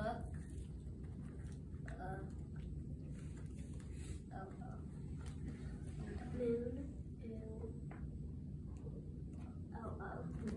mutfağı